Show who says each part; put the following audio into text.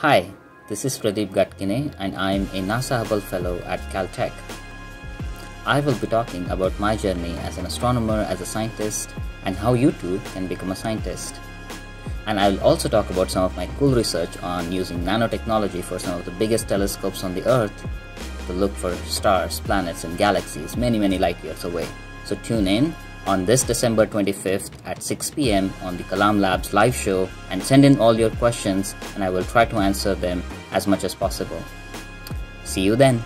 Speaker 1: Hi, this is Pradeep Gatkine and I am a NASA Hubble Fellow at Caltech. I will be talking about my journey as an astronomer, as a scientist, and how you too can become a scientist. And I will also talk about some of my cool research on using nanotechnology for some of the biggest telescopes on the Earth to look for stars, planets, and galaxies many, many light years away. So tune in on this December 25th at 6 pm on the Kalam Labs live show and send in all your questions and I will try to answer them as much as possible. See you then.